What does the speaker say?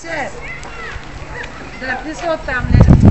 Teacher, that is so family.